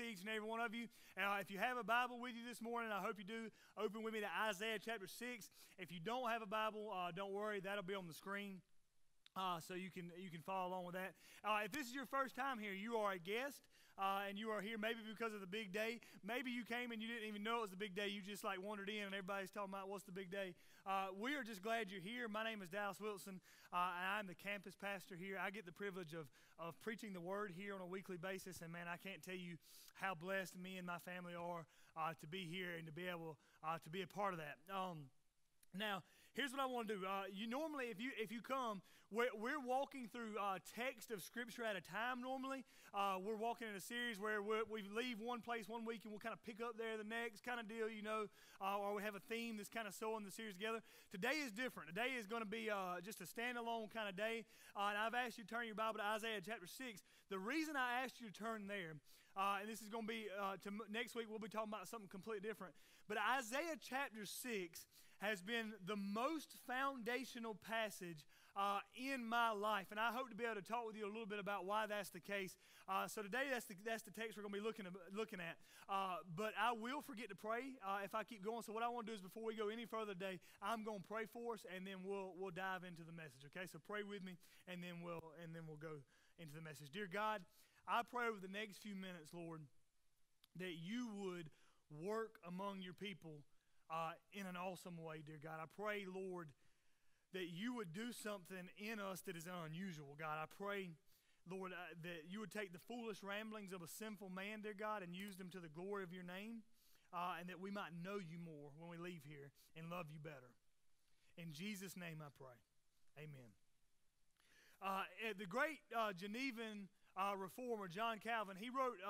Each and every one of you. Uh, if you have a Bible with you this morning, I hope you do. Open with me to Isaiah chapter 6. If you don't have a Bible, uh, don't worry, that'll be on the screen. Uh, so you can you can follow along with that. Uh, if this is your first time here, you are a guest uh, and you are here maybe because of the big day. Maybe you came and you didn't even know it was the big day. You just like wandered in and everybody's talking about what's the big day. Uh, we are just glad you're here. My name is Dallas Wilson, uh, and I'm the campus pastor here. I get the privilege of, of preaching the word here on a weekly basis, and man, I can't tell you how blessed me and my family are uh, to be here and to be able uh, to be a part of that. Um, now, here's what I want to do. Uh, you normally, if you if you come, we're, we're walking through uh, text of scripture at a time. Normally, uh, we're walking in a series where we leave one place one week and we'll kind of pick up there the next kind of deal, you know, uh, or we have a theme that's kind of sewing the series together. Today is different. Today is going to be uh, just a standalone kind of day, uh, and I've asked you to turn your Bible to Isaiah chapter six. The reason I asked you to turn there, and this is going to be to next week, we'll be talking about something completely different. But Isaiah chapter six has been the most foundational passage uh, in my life. And I hope to be able to talk with you a little bit about why that's the case. Uh, so today, that's the, that's the text we're going to be looking, looking at. Uh, but I will forget to pray uh, if I keep going. So what I want to do is before we go any further today, I'm going to pray for us, and then we'll, we'll dive into the message. Okay, so pray with me, and then we'll, and then we'll go into the message. Dear God, I pray over the next few minutes, Lord, that you would work among your people uh, in an awesome way, dear God. I pray, Lord, that you would do something in us that is unusual, God. I pray, Lord, uh, that you would take the foolish ramblings of a sinful man, dear God, and use them to the glory of your name, uh, and that we might know you more when we leave here and love you better. In Jesus' name I pray. Amen. Uh, the great uh, Genevan uh, reformer, John Calvin, he wrote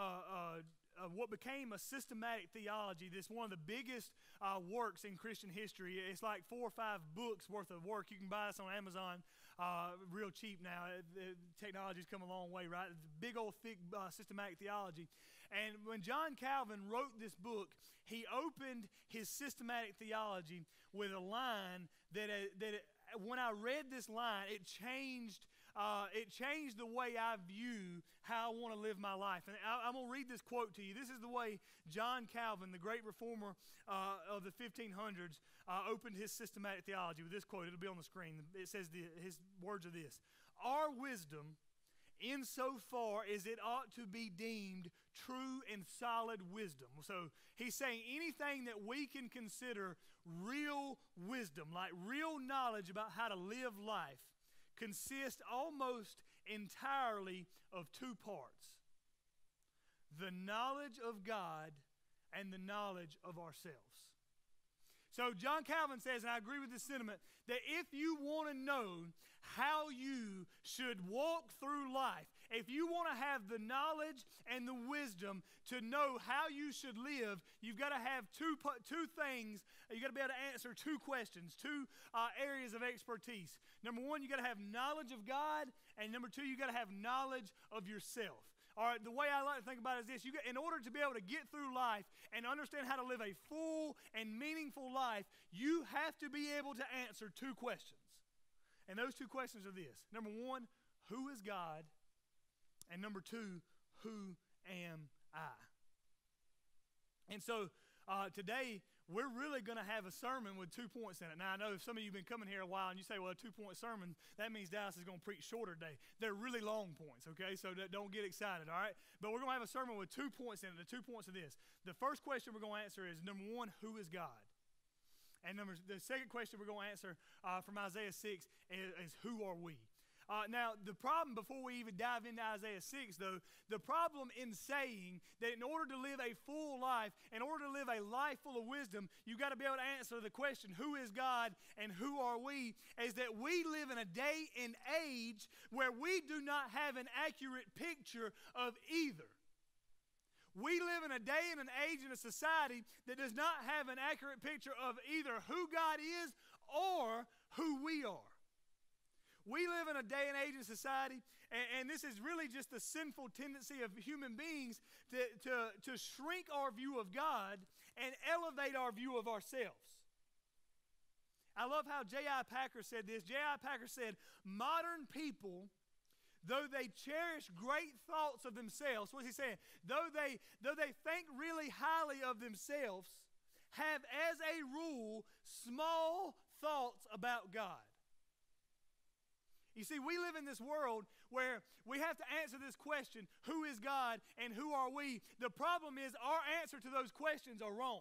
what became a systematic theology. This one of the biggest uh, works in Christian history. It's like four or five books worth of work. You can buy this on Amazon uh, real cheap now. The technology's come a long way, right? It's big old thick uh, systematic theology. And when John Calvin wrote this book, he opened his systematic theology with a line that uh, that when I read this line, it changed, uh, it changed the way I view how I want to live my life. And I, am going to read this quote to you. This is the way John Calvin, the great reformer uh, of the 1500s, uh, opened his systematic theology with this quote. It'll be on the screen. It says the, his words are this Our wisdom insofar as it ought to be deemed true and solid wisdom. So he's saying anything that we can consider real wisdom, like real knowledge about how to live life, consists almost entirely of two parts the knowledge of God and the knowledge of ourselves. So, John Calvin says, and I agree with this sentiment, that if you want to know how you should walk through life, if you want to have the knowledge and the wisdom to know how you should live, you've got to have two, two things. You've got to be able to answer two questions, two uh, areas of expertise. Number one, you've got to have knowledge of God, and number two, you've got to have knowledge of yourself. All right, the way I like to think about it is this: you get, in order to be able to get through life and understand how to live a full and meaningful life, you have to be able to answer two questions. And those two questions are this: number one, who is God? And number two, who am I? And so uh, today we're really going to have a sermon with two points in it. Now, I know if some of you have been coming here a while and you say, well, a two point sermon, that means Dallas is going to preach shorter today. They're really long points, okay? So don't get excited, all right? But we're going to have a sermon with two points in it. The two points are this. The first question we're going to answer is number one, who is God? And number, the second question we're going to answer uh, from Isaiah 6 is, is who are we? Uh, now, the problem, before we even dive into Isaiah 6, though, the problem in saying that in order to live a full life, in order to live a life full of wisdom, you've got to be able to answer the question, who is God and who are we, is that we live in a day and age where we do not have an accurate picture of either. We live in a day and an age in a society that does not have an accurate picture of either who God is or who we are. We live in a day and age in society, and, and, this is really just the sinful tendency of human beings to, to, to shrink our view of God and elevate our view of ourselves. I love how J.I. Packer said this. J.I. Packer said, Modern people though they cherish great thoughts of themselves, what's he saying? Though they, though they think really highly of themselves, have as a rule small thoughts about God. You see, we live in this world where we have to answer this question who is God and who are we? The problem is our answer to those questions are wrong.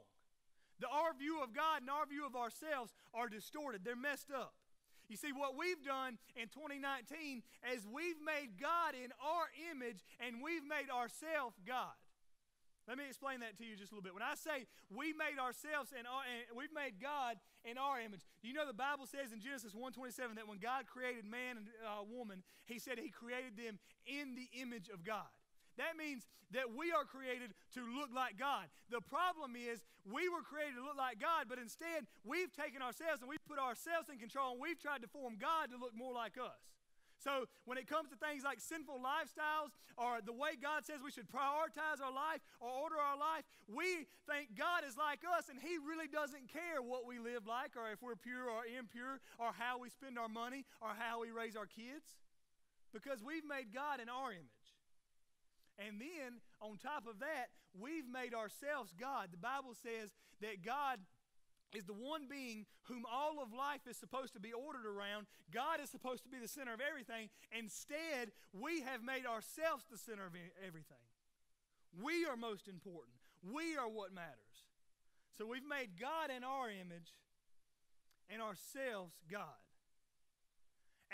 The, our view of God and our view of ourselves are distorted, they're messed up. You see, what we've done in 2019 is we've made God in our image and we've made ourselves God. Let me explain that to you just a little bit. When I say we made ourselves and, we've made God in our image, you know the Bible says in Genesis 1:27 that when God created man and uh, woman, He said He created them in the image of God. That means that we are created to look like God. The problem is we were created to look like God, but instead we've taken ourselves and we've put ourselves in control and we've tried to form God to look more like us. So, when it comes to things like sinful lifestyles or the way God says we should prioritize our life or order our life, we think God is like us and He really doesn't care what we live like or if we're pure or impure or how we spend our money or how we raise our kids because we've made God in our image. And then, on top of that, we've made ourselves God. The Bible says that God is the one being whom all of life is supposed to be ordered around. God is supposed to be the center of everything. Instead, we have made ourselves the center of everything. We are most important. We are what matters. So we've made God in our image and ourselves God.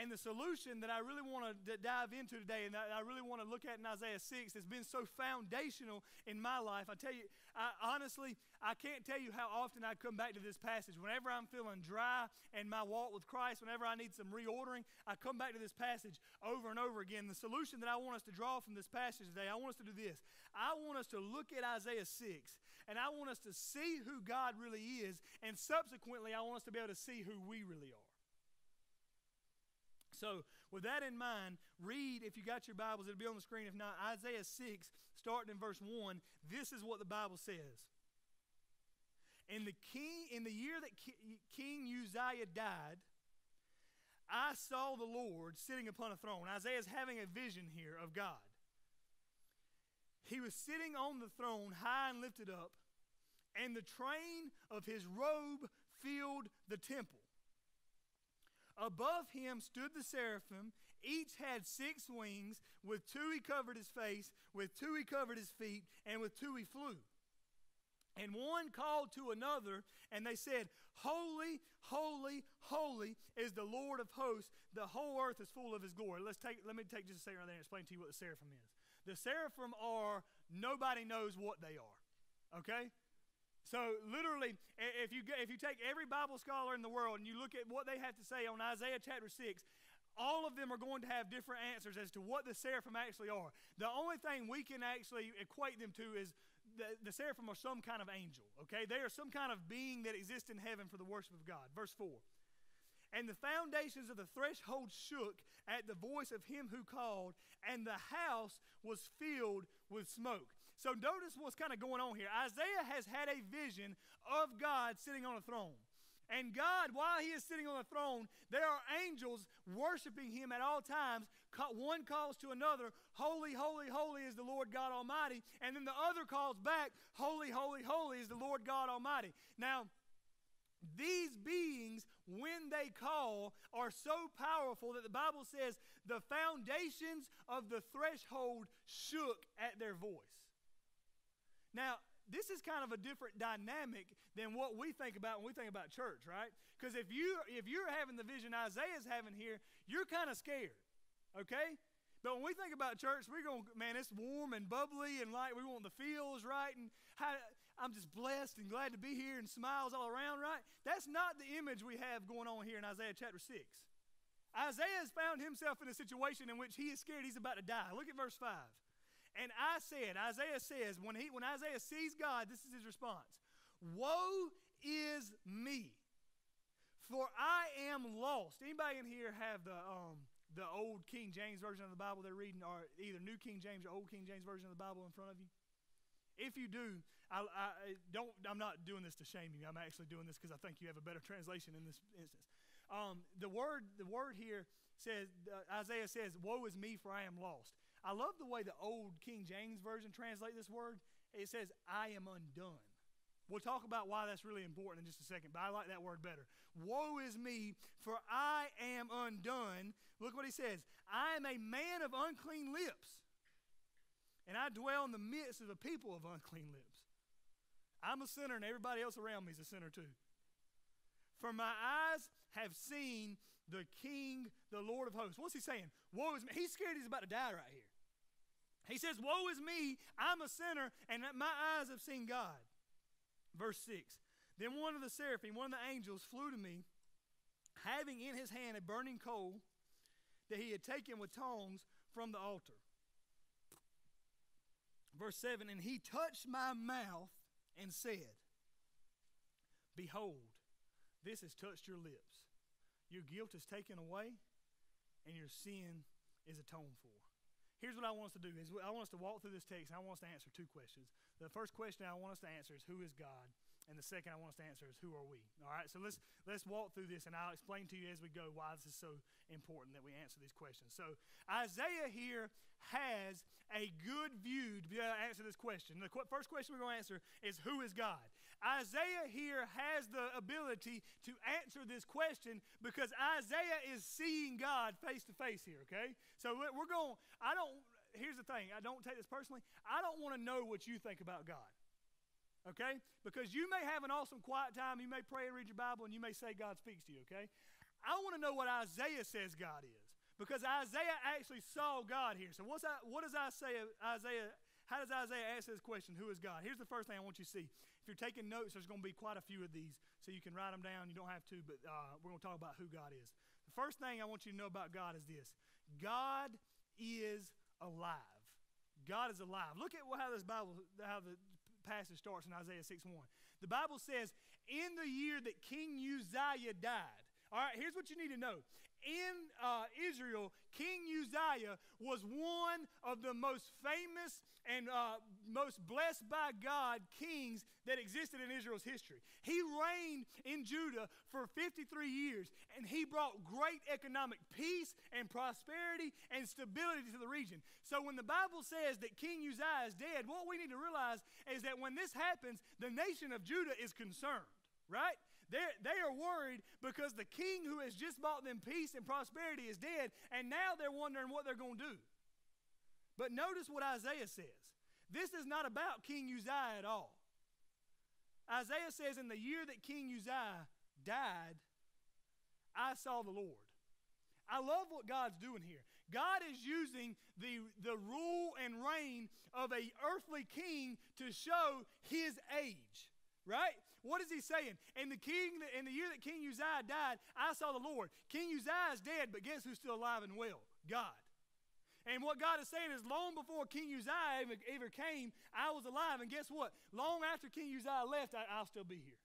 And the solution that I really want to dive into today and I really want to look at in Isaiah 6 has been so foundational in my life. I tell you, I, honestly, I can't tell you how often I come back to this passage. Whenever I'm feeling dry in my walk with Christ, whenever I need some reordering, I come back to this passage over and over again. The solution that I want us to draw from this passage today, I want us to do this. I want us to look at Isaiah 6 and I want us to see who God really is, and subsequently, I want us to be able to see who we really are. So, with that in mind, read, if you got your Bibles, it'll be on the screen. If not, Isaiah 6, starting in verse 1. This is what the Bible says. In the, king, in the year that King Uzziah died, I saw the Lord sitting upon a throne. Isaiah is having a vision here of God. He was sitting on the throne, high and lifted up, and the train of his robe filled the temple. Above him stood the seraphim. Each had six wings. With two he covered his face, with two he covered his feet, and with two he flew. And one called to another, and they said, Holy, holy, holy is the Lord of hosts. The whole earth is full of his glory. Let's take, let me take just a second right there and explain to you what the seraphim is. The seraphim are, nobody knows what they are. Okay? So literally, if you if you take every Bible scholar in the world and you look at what they have to say on Isaiah chapter six, all of them are going to have different answers as to what the seraphim actually are. The only thing we can actually equate them to is the, the seraphim are some kind of angel. Okay, they are some kind of being that exists in heaven for the worship of God. Verse four. And the foundations of the threshold shook at the voice of him who called, and the house was filled with smoke. So notice what's kind of going on here. Isaiah has had a vision of God sitting on a throne. And God, while he is sitting on the throne, there are angels worshiping him at all times. One calls to another, Holy, holy, holy is the Lord God Almighty. And then the other calls back, Holy, holy, holy is the Lord God Almighty. Now, these beings, when they call, are so powerful that the Bible says the foundations of the threshold shook at their voice. Now, this is kind of a different dynamic than what we think about when we think about church, right? Because if you if you're having the vision Isaiah's having here, you're kind of scared, okay? But when we think about church, we're going, man, it's warm and bubbly and light. We want the feels right, and how, I'm just blessed and glad to be here and smiles all around, right? That's not the image we have going on here in Isaiah chapter 6. Isaiah has found himself in a situation in which he is scared he's about to die. Look at verse 5. And I said, Isaiah says, when, he, when Isaiah sees God, this is his response Woe is me, for I am lost. Anybody in here have the, um, the old King James Version of the Bible they're reading, or either New King James or Old King James Version of the Bible in front of you? If you do, I, I, don't, I'm not doing this to shame you. I'm actually doing this because I think you have a better translation in this instance. Um, the, word, the word here says, uh, Isaiah says, Woe is me, for I am lost. I love the way the old King James Version translates this word. It says, I am undone. We'll talk about why that's really important in just a second, but I like that word better. Woe is me, for I am undone. Look what he says I am a man of unclean lips, and I dwell in the midst of a people of unclean lips. I'm a sinner, and everybody else around me is a sinner too. For my eyes have seen the King, the Lord of hosts. What's he saying? Woe is me. He's scared he's about to die right here. He says, Woe is me, I'm a sinner, and my eyes have seen God. Verse 6 Then one of the seraphim, one of the angels, flew to me, having in his hand a burning coal that he had taken with tongs from the altar. Verse 7 And he touched my mouth and said, Behold, this has touched your lips. Your guilt is taken away, and your sin is atoned for. Here's what I want us to do is I want us to walk through this text and I want us to answer two questions. The first question I want us to answer is who is God? And the second I want us to answer is who are we? All right, so let's let's walk through this and I'll explain to you as we go why this is so important that we answer these questions. So Isaiah here has a good view to be able to answer this question. The qu- first question we're going to answer is who is God? Isaiah here has the ability to answer this question because Isaiah is seeing God face to face here, okay? So we're going, I don't, here's the thing, I don't take this personally. I don't want to know what you think about God, okay? Because you may have an awesome quiet time, you may pray and read your Bible, and you may say God speaks to you, okay? I want to know what Isaiah says God is because Isaiah actually saw God here. So what's that, what does Isaiah, Isaiah how does Isaiah answer this question, who is God? Here's the first thing I want you to see. If you're taking notes, there's going to be quite a few of these, so you can write them down. You don't have to, but uh, we're going to talk about who God is. The first thing I want you to know about God is this God is alive. God is alive. Look at how this Bible, how the passage starts in Isaiah 6 1. The Bible says, In the year that King Uzziah died, all right, here's what you need to know in uh, Israel, King Uzziah was one of the most famous and uh, most blessed by God kings that existed in Israel's history. He reigned in Judah for 53 years, and he brought great economic peace and prosperity and stability to the region. So when the Bible says that King Uzziah is dead, what we need to realize is that when this happens, the nation of Judah is concerned, right? They're, they are worried because the king who has just brought them peace and prosperity is dead, and now they're wondering what they're going to do. But notice what Isaiah says. This is not about King Uzziah at all. Isaiah says, In the year that King Uzziah died, I saw the Lord. I love what God's doing here. God is using the, the rule and reign of a earthly king to show his age, right? What is he saying? In the king, in the year that King Uzziah died, I saw the Lord. King Uzziah is dead, but guess who's still alive and well? God. And what God is saying is, long before King Uzziah ever, ever came, I was alive. And guess what? Long after King Uzziah left, I, will still be here.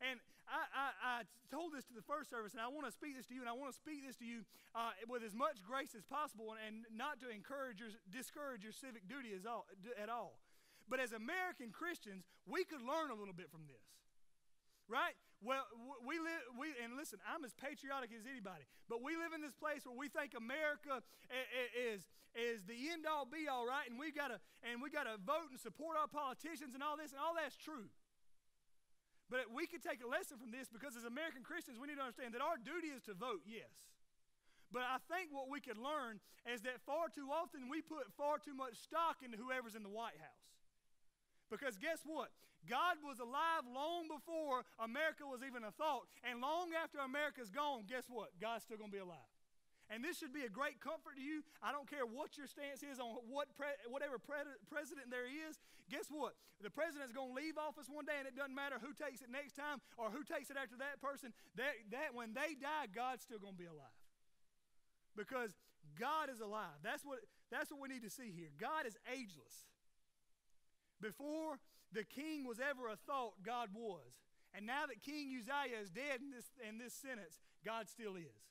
And I, I, I, told this to the first service, and I want to speak this to you, and I want to speak this to you uh, with as much grace as possible, and, and not to encourage or discourage your civic duty all, at all. But as American Christians, we could learn a little bit from this. Right? Well, we live, we, and listen, I'm as patriotic as anybody, but we live in this place where we think America is, is the end all be all, right? And we gotta, and we gotta vote and support our politicians and all this, and all that's true. But we could take a lesson from this because as American Christians, we need to understand that our duty is to vote, yes. But I think what we could learn is that far too often we put far too much stock into whoever's in the White House. Because guess what? God was alive long before America was even a thought. And long after America's gone, guess what? God's still going to be alive. And this should be a great comfort to you. I don't care what your stance is on what pre- whatever pre- president there is. Guess what? The president's going to leave office one day, and it doesn't matter who takes it next time or who takes it after that person. That, that when they die, God's still going to be alive because God is alive. That's what that's what we need to see here. God is ageless. Before the king was ever a thought, God was. And now that King Uzziah is dead in this, in this sentence, God still is.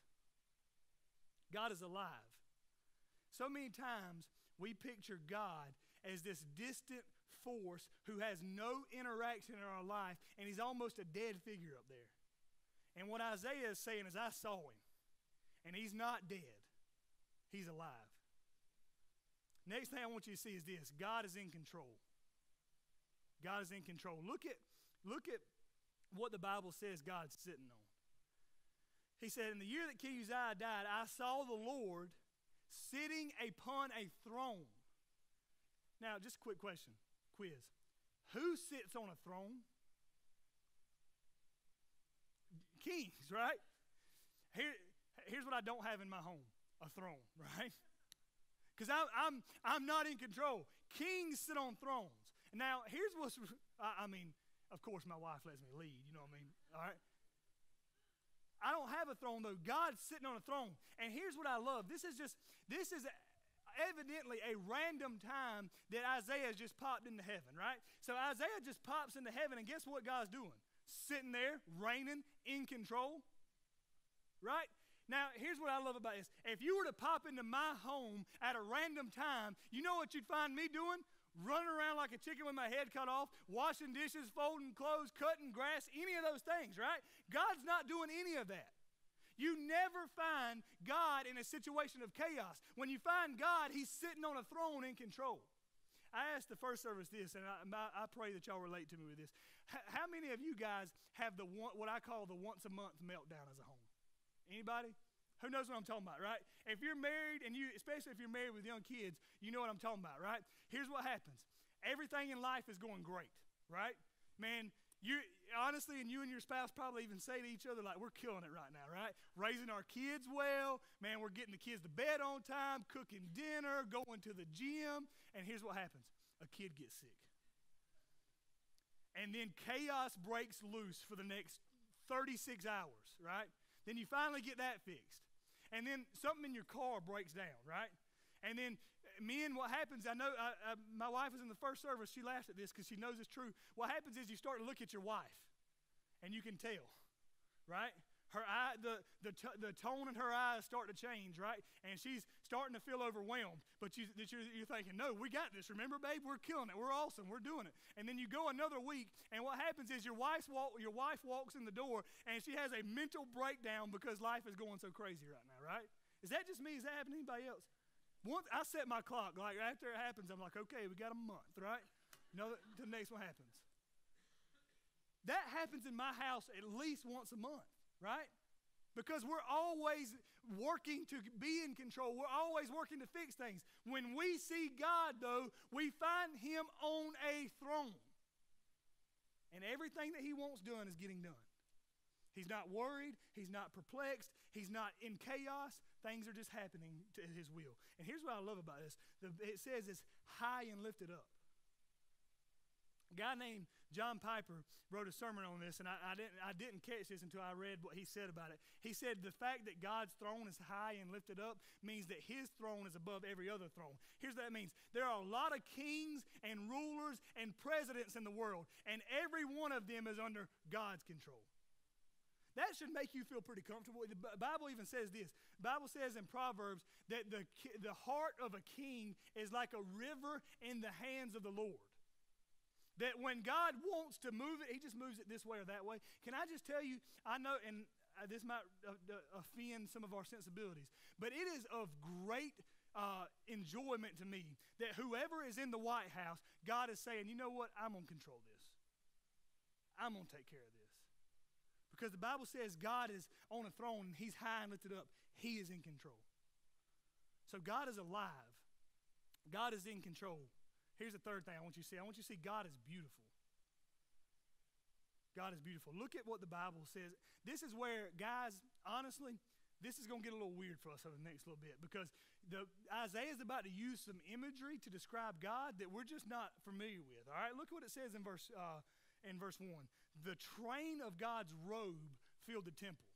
God is alive. So many times we picture God as this distant force who has no interaction in our life, and he's almost a dead figure up there. And what Isaiah is saying is, I saw him. And he's not dead, he's alive. Next thing I want you to see is this God is in control. God is in control. Look at, look at what the Bible says God's sitting on. He said, In the year that King Uzziah died, I saw the Lord sitting upon a throne. Now, just a quick question quiz. Who sits on a throne? Kings, right? Here, here's what I don't have in my home a throne, right? Because I'm, I'm, I'm not in control. Kings sit on thrones. Now, here's what's, I, mean, of course, my wife lets me lead, you know what I mean? All right? I don't have a throne though. God's sitting on a throne. And here's what I love. This is just, this is evidently a random time that Isaiah just popped into heaven, right? So Isaiah just pops into heaven, and guess what God's doing? Sitting there, reigning, in control, right? Now, here's what I love about this. If you were to pop into my home at a random time, you know what you'd find me doing? Running around like a chicken with my head cut off, washing dishes, folding clothes, cutting grass, any of those things, right? God's not doing any of that. You never find God in a situation of chaos. When you find God, He's sitting on a throne in control. I asked the first service this, and I, I pray that y'all relate to me with this. how many of you guys have the what I call the once a month meltdown as a home? Anybody? Who knows what I'm talking about, right? If you're married, and you, especially if you're married with young kids, you know what I'm talking about, right? Here's what happens everything in life is going great, right? Man, you honestly, and you and your spouse probably even say to each other, like, we're killing it right now, right? Raising our kids well, man, we're getting the kids to bed on time, cooking dinner, going to the gym, and here's what happens a kid gets sick. And then chaos breaks loose for the next 36 hours, right? Then you finally get that fixed. And then something in your car breaks down, right? And then men, what happens, I know I, I, my wife was in the first service, she laughs at this because she knows it's true. What happens is you start to look at your wife and you can tell, right? Her eye, the, the, t- the tone in her eyes start to change, right? And she's starting to feel overwhelmed. But you, you're, you're thinking, no, we got this. Remember, babe? We're killing it. We're awesome. We're doing it. And then you go another week, and what happens is your, wife's walk, your wife walks in the door, and she has a mental breakdown because life is going so crazy right now, right? Is that just me? Is that happening to anybody else? Once I set my clock, like after it happens, I'm like, okay, we got a month, right? Know, the next one happens. That happens in my house at least once a month, right? Because we're always working to be in control. We're always working to fix things. When we see God, though, we find Him on a throne. And everything that He wants done is getting done. He's not worried. He's not perplexed. He's not in chaos. Things are just happening to his will. And here's what I love about this the, it says it's high and lifted up. A guy named John Piper wrote a sermon on this, and I, I, didn't, I didn't catch this until I read what he said about it. He said the fact that God's throne is high and lifted up means that his throne is above every other throne. Here's what that means there are a lot of kings and rulers and presidents in the world, and every one of them is under God's control. That should make you feel pretty comfortable. The Bible even says this. The Bible says in Proverbs that the, the heart of a king is like a river in the hands of the Lord. That when God wants to move it, he just moves it this way or that way. Can I just tell you, I know, and uh, this might uh, offend some of our sensibilities, but it is of great uh, enjoyment to me that whoever is in the White House, God is saying, you know what, I'm going to control this. I'm going to take care of this. Because the Bible says God is on a throne and he's high and lifted up. He is in control. So God is alive. God is in control. Here's the third thing I want you to see. I want you to see God is beautiful. God is beautiful. Look at what the Bible says. This is where, guys, honestly, this is going to get a little weird for us over the next little bit because the, Isaiah is about to use some imagery to describe God that we're just not familiar with. All right, look at what it says in verse uh, in verse one the train of God's robe filled the temple.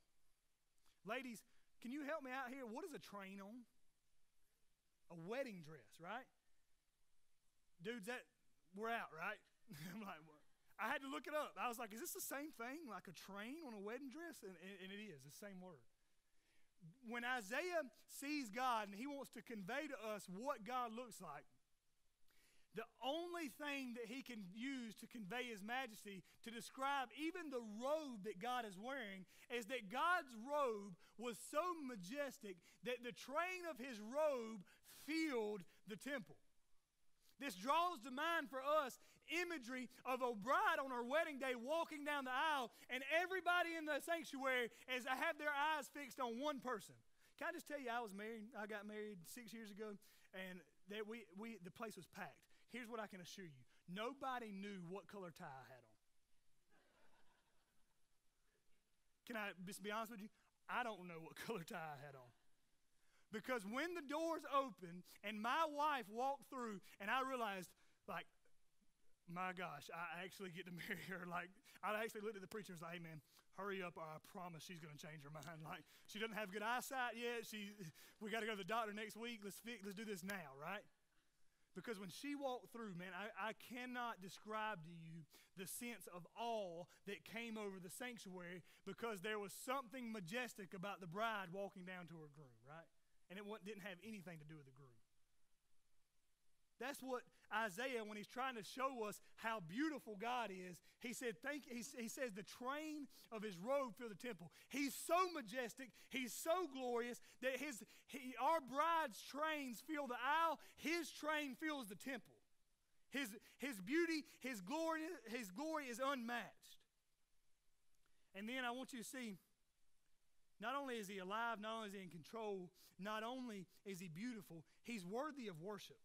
Ladies, can you help me out here? What is a train on? A wedding dress, right? Dudes, that we're out, right? I'm like, I had to look it up. I was like, is this the same thing, like a train on a wedding dress? And, and, and it is, the same word. When Isaiah sees God and he wants to convey to us what God looks like, the only thing that he can use to convey his majesty, to describe even the robe that God is wearing, is that God's robe was so majestic that the train of his robe filled the temple. This draws to mind for us imagery of a bride on her wedding day walking down the aisle, and everybody in the sanctuary is have their eyes fixed on one person. Can I just tell you, I was married. I got married six years ago, and that we, we the place was packed. Here's what I can assure you nobody knew what color tie I had on. Can I just be honest with you? I don't know what color tie I had on. Because when the doors opened and my wife walked through, and I realized, like, my gosh, I actually get to marry her. Like, I actually looked at the preacher and was like, hey, man, hurry up or I promise she's going to change her mind. Like, she doesn't have good eyesight yet. She, we got to go to the doctor next week. Let's, fix, let's do this now, right? Because when she walked through, man, I, I cannot describe to you the sense of awe that came over the sanctuary because there was something majestic about the bride walking down to her groom, right? And it didn't have anything to do with the groom. That's what Isaiah, when he's trying to show us how beautiful God is, he said, thank, he, he says, the train of his robe fill the temple. He's so majestic, he's so glorious that his, he, our bride's trains fill the aisle, his train fills the temple. His, his beauty, his glory, his glory is unmatched. And then I want you to see not only is he alive, not only is he in control, not only is he beautiful, he's worthy of worship.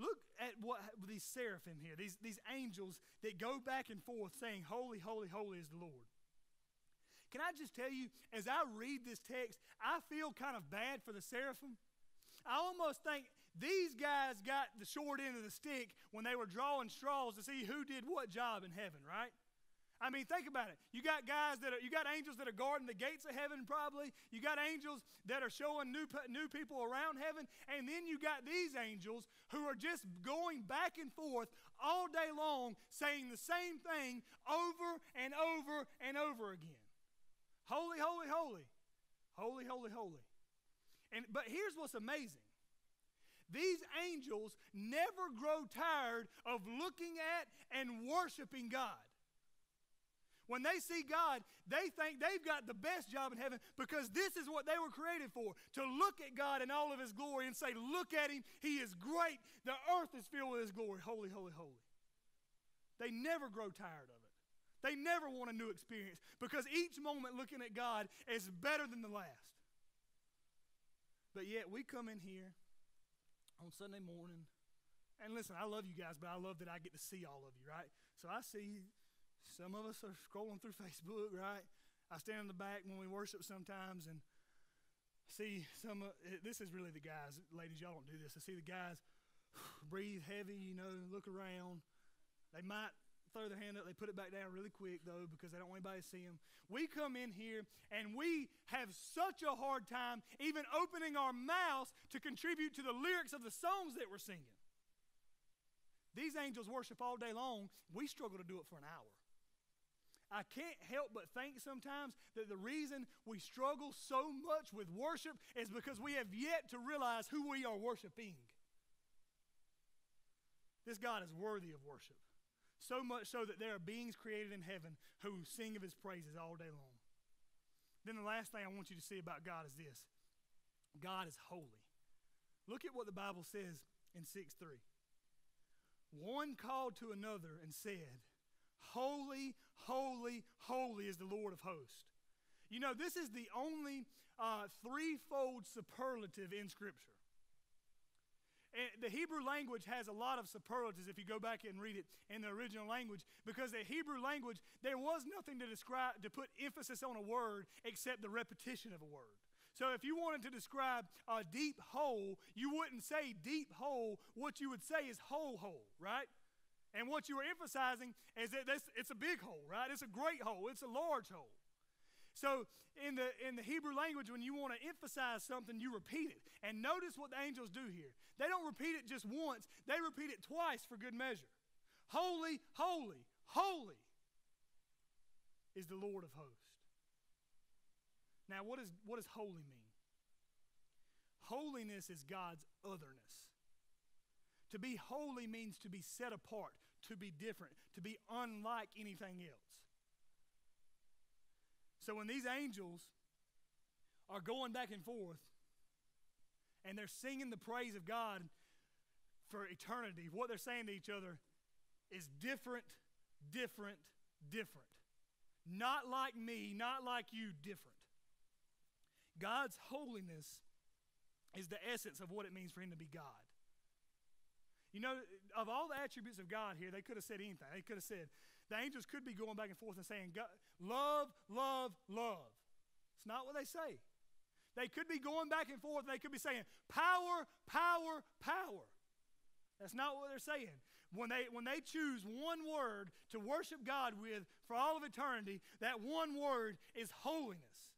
Look at what these seraphim here, these, these angels that go back and forth saying, Holy, holy, holy is the Lord. Can I just tell you, as I read this text, I feel kind of bad for the seraphim. I almost think these guys got the short end of the stick when they were drawing straws to see who did what job in heaven, right? I mean, think about it. You got guys that are, you got angels that are guarding the gates of heaven, probably. You got angels that are showing new, new people around heaven. And then you got these angels who are just going back and forth all day long saying the same thing over and over and over again. Holy, holy, holy. Holy, holy, holy. And, but here's what's amazing. These angels never grow tired of looking at and worshiping God. When they see God, they think they've got the best job in heaven because this is what they were created for to look at God in all of His glory and say, Look at Him, He is great. The earth is filled with His glory. Holy, holy, holy. They never grow tired of it. They never want a new experience because each moment looking at God is better than the last. But yet we come in here on Sunday morning, and listen, I love you guys, but I love that I get to see all of you, right? So I see some of us are scrolling through Facebook, right? I stand in the back when we worship sometimes and see some of this is really the guys. Ladies, y'all don't do this. I see the guys breathe heavy, you know, look around. They might throw their hand up, they put it back down really quick though because they don't want anybody to see them. We come in here and we have such a hard time even opening our mouths to contribute to the lyrics of the songs that we're singing. These angels worship all day long. We struggle to do it for an hour. I can't help but think sometimes that the reason we struggle so much with worship is because we have yet to realize who we are worshiping. This God is worthy of worship. So much so that there are beings created in heaven who sing of his praises all day long. Then the last thing I want you to see about God is this God is holy. Look at what the Bible says in 6 3. One called to another and said, Holy, holy, holy is the Lord of hosts. You know, this is the only uh, threefold superlative in Scripture. And the Hebrew language has a lot of superlatives if you go back and read it in the original language, because the Hebrew language, there was nothing to describe, to put emphasis on a word except the repetition of a word. So if you wanted to describe a deep hole, you wouldn't say deep hole. What you would say is hole hole, right? And what you are emphasizing is that this, it's a big hole, right? It's a great hole, it's a large hole. So in the in the Hebrew language, when you want to emphasize something, you repeat it. And notice what the angels do here. They don't repeat it just once, they repeat it twice for good measure. Holy, holy, holy is the Lord of hosts. Now, what, is, what does holy mean? Holiness is God's otherness. To be holy means to be set apart, to be different, to be unlike anything else. So when these angels are going back and forth and they're singing the praise of God for eternity, what they're saying to each other is different, different, different. Not like me, not like you, different. God's holiness is the essence of what it means for Him to be God. You know, of all the attributes of God here, they could have said anything. They could have said, the angels could be going back and forth and saying, love, love, love. It's not what they say. They could be going back and forth. They could be saying, power, power, power. That's not what they're saying. When they, when they choose one word to worship God with for all of eternity, that one word is holiness.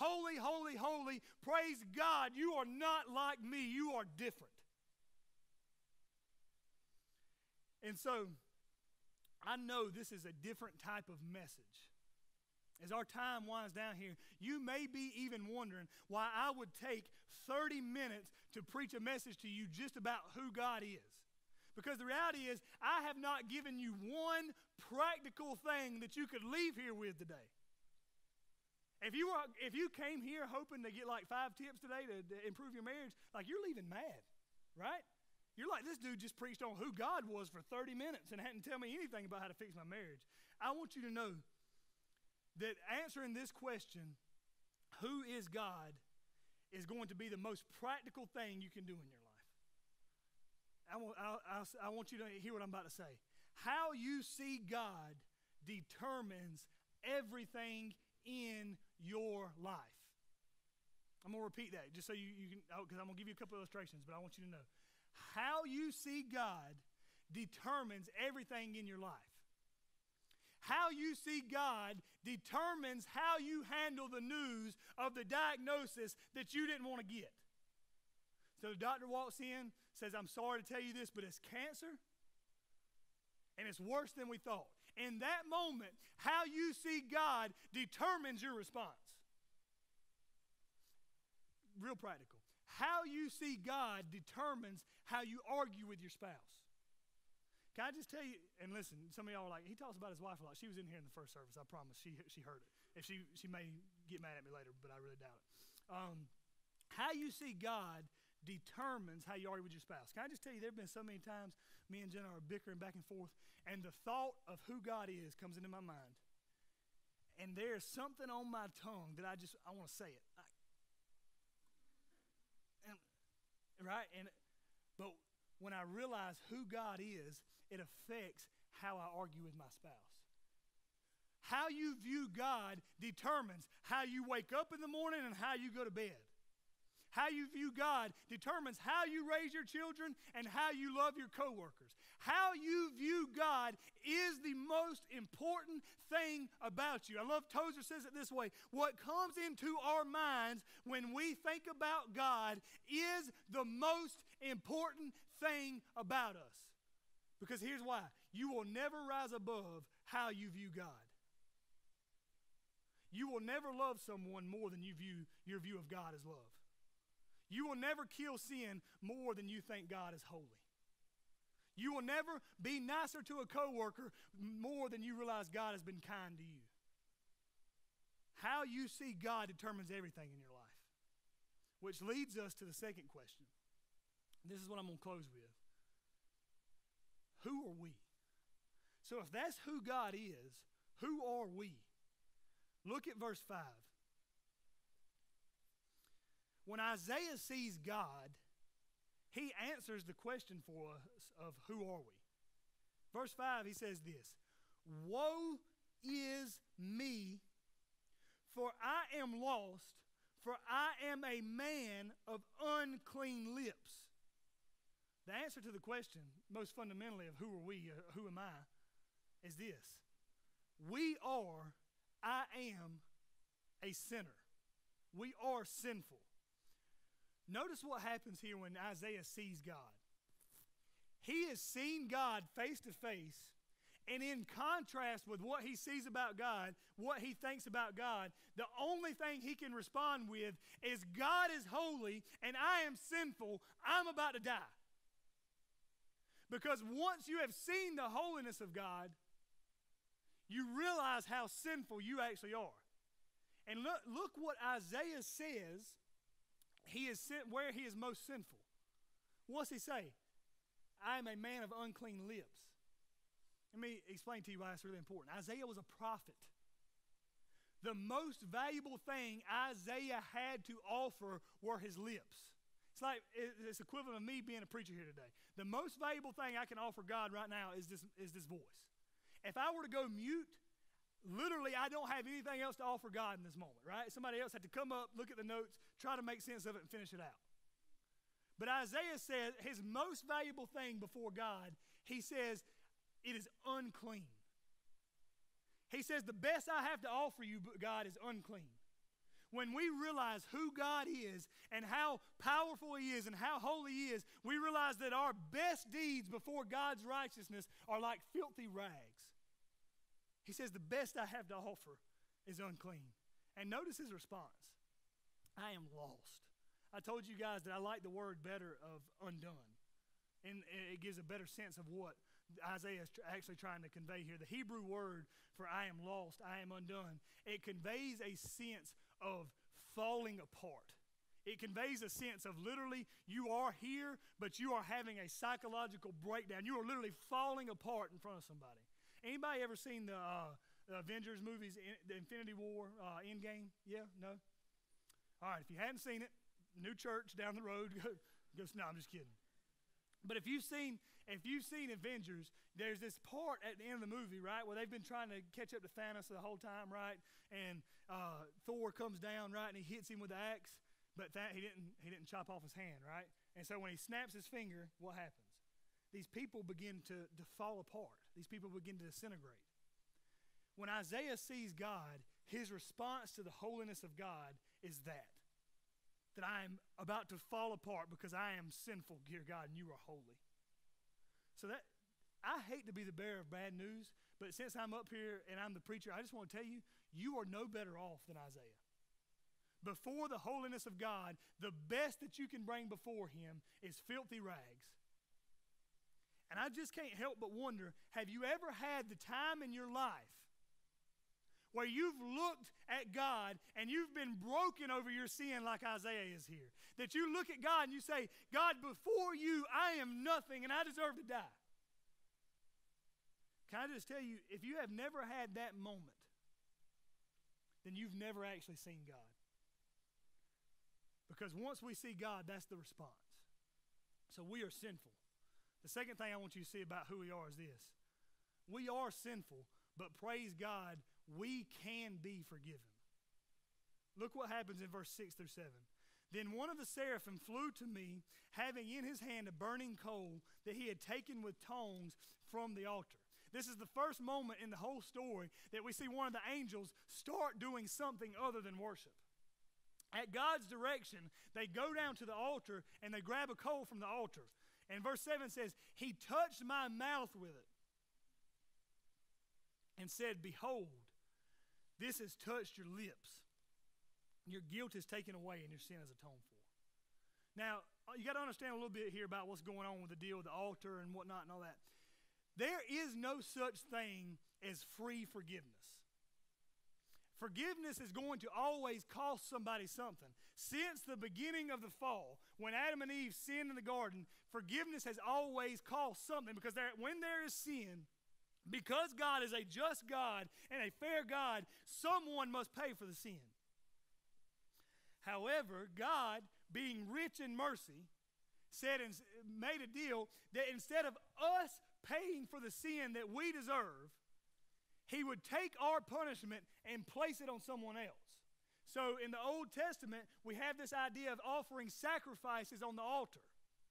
Holy, holy, holy. Praise God. You are not like me. You are different. And so, I know this is a different type of message. As our time winds down here, you may be even wondering why I would take 30 minutes to preach a message to you just about who God is. Because the reality is, I have not given you one practical thing that you could leave here with today. If you, were, if you came here hoping to get like five tips today to, to improve your marriage, like you're leaving mad, right? You're like, this dude just preached on who God was for 30 minutes and hadn't tell me anything about how to fix my marriage. I want you to know that answering this question, who is God, is going to be the most practical thing you can do in your life. I want, I, I, I want you to hear what I'm about to say. How you see God determines everything in your life. I'm going to repeat that just so you, you can, because oh, I'm going to give you a couple illustrations, but I want you to know. How you see God determines everything in your life. How you see God determines how you handle the news of the diagnosis that you didn't want to get. So the doctor walks in, says, I'm sorry to tell you this, but it's cancer, and it's worse than we thought. In that moment, how you see God determines your response. Real practical. How you see God determines how you argue with your spouse. Can I just tell you, and listen, some of y'all are like, he talks about his wife a lot. She was in here in the first service, I promise. She, she heard it. If she, she may get mad at me later, but I really doubt it. Um, how you see God determines how you argue with your spouse. Can I just tell you, there have been so many times me and Jenna are bickering back and forth, and the thought of who God is comes into my mind. And there's something on my tongue that I just, I want to say it. I, and, right? And, but when I realize who God is, it affects how I argue with my spouse. How you view God determines how you wake up in the morning and how you go to bed. How you view God determines how you raise your children and how you love your coworkers. How you view God is the most important thing about you. I love Tozer says it this way what comes into our minds when we think about God is the most important thing about us. Because here's why you will never rise above how you view God. You will never love someone more than you view your view of God as love. You will never kill sin more than you think God is holy. You will never be nicer to a coworker more than you realize God has been kind to you. How you see God determines everything in your life. Which leads us to the second question. This is what I'm going to close with. Who are we? So, if that's who God is, who are we? Look at verse 5. When Isaiah sees God, he answers the question for us of who are we? Verse 5, he says this Woe is me, for I am lost, for I am a man of unclean lips. The answer to the question, most fundamentally, of who are we, uh, who am I, is this We are, I am a sinner. We are sinful. Notice what happens here when Isaiah sees God. He has seen God face to face, and in contrast with what he sees about God, what he thinks about God, the only thing he can respond with is God is holy and I am sinful. I'm about to die. Because once you have seen the holiness of God, you realize how sinful you actually are. And look, look what Isaiah says he is sin- where he is most sinful. What's he say? I am a man of unclean lips. Let me explain to you why it's really important. Isaiah was a prophet. The most valuable thing Isaiah had to offer were his lips. It's like it's equivalent of me being a preacher here today. The most valuable thing I can offer God right now is this, is this voice. If I were to go mute, literally I don't have anything else to offer God in this moment, right? Somebody else had to come up, look at the notes, try to make sense of it, and finish it out. But Isaiah says his most valuable thing before God, he says, it is unclean. He says, the best I have to offer you, God, is unclean. When we realize who God is and how powerful He is and how holy He is, we realize that our best deeds before God's righteousness are like filthy rags. He says, The best I have to offer is unclean. And notice his response I am lost. I told you guys that I like the word better of undone. And it gives a better sense of what Isaiah is actually trying to convey here. The Hebrew word for I am lost, I am undone, it conveys a sense of falling apart. It conveys a sense of literally you are here, but you are having a psychological breakdown. You are literally falling apart in front of somebody. Anybody ever seen the, uh, the Avengers movies, in, the Infinity War, uh, Endgame? Yeah? No? All right, if you hadn't seen it, new church down the road, go, no, I'm just kidding. But if you've seen if you've seen Avengers, there's this part at the end of the movie, right, where they've been trying to catch up to Thanos the whole time, right? And uh, Thor comes down, right, and he hits him with the axe, but that, he didn't he didn't chop off his hand, right? And so when he snaps his finger, what happens? these people begin to, to fall apart. These people begin to disintegrate. When Isaiah sees God, his response to the holiness of God is that that I am about to fall apart because I am sinful, dear God, and you are holy. So that I hate to be the bearer of bad news, but since I'm up here and I'm the preacher, I just want to tell you, you are no better off than Isaiah. Before the holiness of God, the best that you can bring before him is filthy rags. And I just can't help but wonder have you ever had the time in your life where you've looked at God and you've been broken over your sin like Isaiah is here? That you look at God and you say, God, before you, I am nothing and I deserve to die. Can I just tell you, if you have never had that moment, then you've never actually seen God. Because once we see God, that's the response. So we are sinful. The second thing I want you to see about who we are is this we are sinful, but praise God, we can be forgiven. Look what happens in verse 6 through 7. Then one of the seraphim flew to me, having in his hand a burning coal that he had taken with tongs from the altar. This is the first moment in the whole story that we see one of the angels start doing something other than worship. At God's direction, they go down to the altar and they grab a coal from the altar. And verse 7 says, He touched my mouth with it and said, Behold, this has touched your lips. Your guilt is taken away and your sin is atoned for. Now, uh, you got to understand a little bit here about what's going on with the deal with the altar and whatnot and all that. There is no such thing as free forgiveness. Forgiveness is going to always cost somebody something. Since the beginning of the fall, when Adam and Eve sinned in the garden, forgiveness has always cost something because there, when there is sin, because God is a just God and a fair God, someone must pay for the sin. However, God, being rich in mercy, said and made a deal that instead of us paying for the sin that we deserve, he would take our punishment and place it on someone else. So in the Old Testament, we have this idea of offering sacrifices on the altar,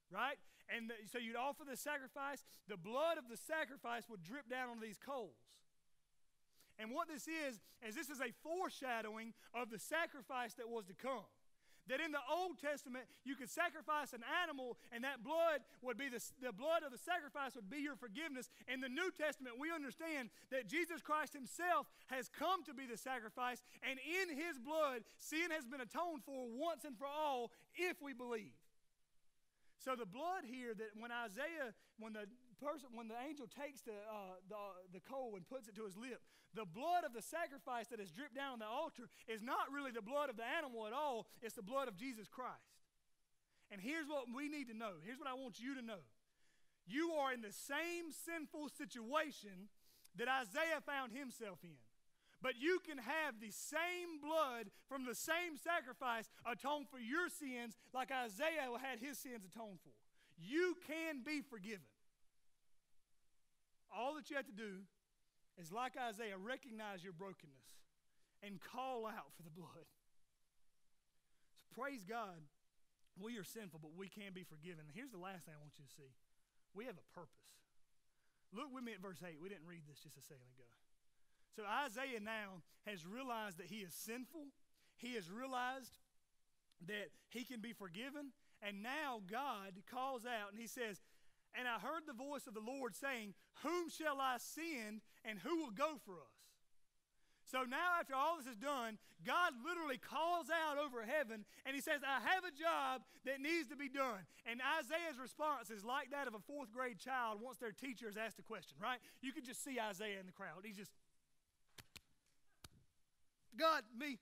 right? And the, so you'd offer the sacrifice, the blood of the sacrifice would drip down on these coals. And what this is, is this is a foreshadowing of the sacrifice that was to come. That in the Old Testament, you could sacrifice an animal, and that blood would be the, the blood of the sacrifice would be your forgiveness. In the New Testament, we understand that Jesus Christ Himself has come to be the sacrifice, and in His blood, sin has been atoned for once and for all if we believe. So the blood here that when Isaiah, when the person, when the angel takes the, uh, the, the coal and puts it to his lip, the blood of the sacrifice that has dripped down on the altar is not really the blood of the animal at all, it's the blood of Jesus Christ. And here's what we need to know. Here's what I want you to know. You are in the same sinful situation that Isaiah found himself in. But you can have the same blood from the same sacrifice atone for your sins like Isaiah had his sins atoned for. You can be forgiven. All that you have to do is, like Isaiah, recognize your brokenness and call out for the blood. So praise God. We are sinful, but we can be forgiven. Here's the last thing I want you to see we have a purpose. Look with me at verse 8. We didn't read this just a second ago. So Isaiah now has realized that he is sinful. He has realized that he can be forgiven. And now God calls out and he says, And I heard the voice of the Lord saying, Whom shall I send and who will go for us? So now, after all this is done, God literally calls out over heaven and he says, I have a job that needs to be done. And Isaiah's response is like that of a fourth grade child once their teacher has asked a question, right? You can just see Isaiah in the crowd. He's just, God, me.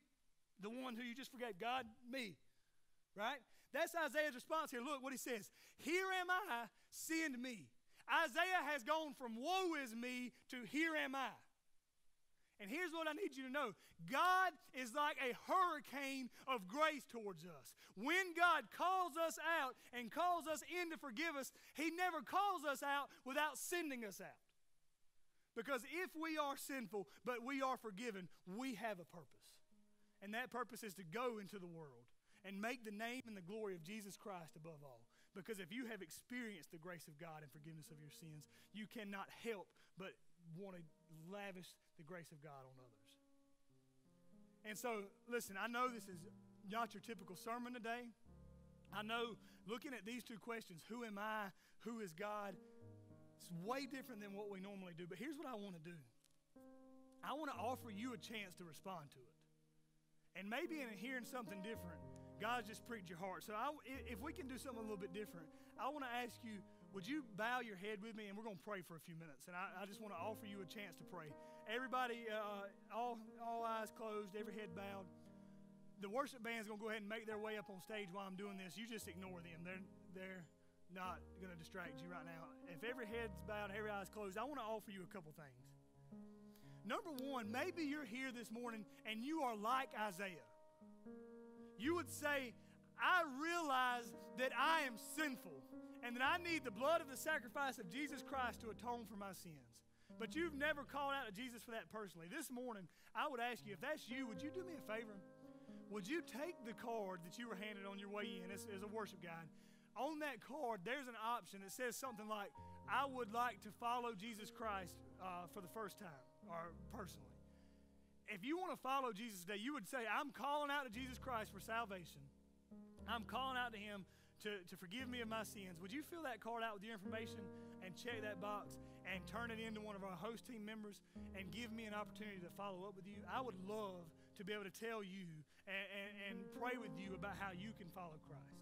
The one who you just forgave. God, me. Right? That's Isaiah's response here. Look what he says Here am I, send me. Isaiah has gone from woe is me to here am I. And here's what I need you to know God is like a hurricane of grace towards us. When God calls us out and calls us in to forgive us, He never calls us out without sending us out. Because if we are sinful, but we are forgiven, we have a purpose. And that purpose is to go into the world and make the name and the glory of Jesus Christ above all. Because if you have experienced the grace of God and forgiveness of your sins, you cannot help but want to lavish the grace of God on others. And so, listen, I know this is not your typical sermon today. I know looking at these two questions, who am I, who is God, it's way different than what we normally do. But here's what I want to do I want to offer you a chance to respond to it. And maybe in hearing something different, God's just pricked your heart. So I, if we can do something a little bit different, I want to ask you would you bow your head with me and we're going to pray for a few minutes? And I, I just want to offer you a chance to pray. Everybody, uh, all, all eyes closed, every head bowed. The worship band's going to go ahead and make their way up on stage while I'm doing this. You just ignore them. They're, they're not going to distract you right now. If every head's bowed, every eye's closed, I want to offer you a couple things. Number one, maybe you're here this morning and you are like Isaiah. You would say, I realize that I am sinful and that I need the blood of the sacrifice of Jesus Christ to atone for my sins. But you've never called out to Jesus for that personally. This morning, I would ask you, if that's you, would you do me a favor? Would you take the card that you were handed on your way in as, as a worship guide? On that card, there's an option that says something like, I would like to follow Jesus Christ uh, for the first time or personally. If you want to follow Jesus today, you would say, I'm calling out to Jesus Christ for salvation. I'm calling out to Him to, to forgive me of my sins, would you fill that card out with your information and check that box and turn it into one of our host team members and give me an opportunity to follow up with you? I would love to be able to tell you and, and, and pray with you about how you can follow Christ.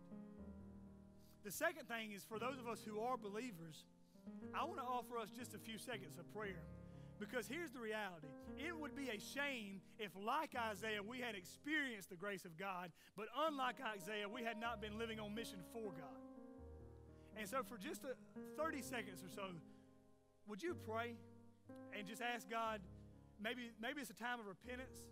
The second thing is for those of us who are believers, I want to offer us just a few seconds of prayer. Because here's the reality it would be a shame if, like Isaiah, we had experienced the grace of God, but unlike Isaiah, we had not been living on mission for God. And so, for just a 30 seconds or so, would you pray and just ask God? Maybe, maybe it's a time of repentance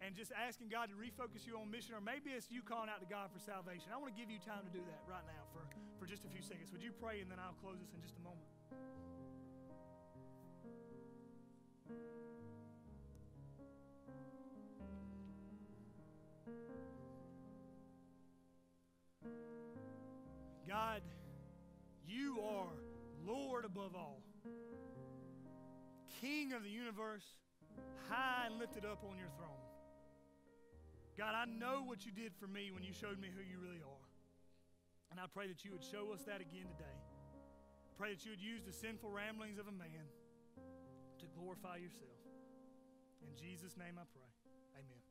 and just asking God to refocus you on mission, or maybe it's you calling out to God for salvation. I want to give you time to do that right now for, for just a few seconds. Would you pray, and then I'll close this in just a moment. God, you are Lord above all, King of the universe, high and lifted up on your throne. God, I know what you did for me when you showed me who you really are. And I pray that you would show us that again today. I pray that you would use the sinful ramblings of a man to glorify yourself. In Jesus' name I pray. Amen.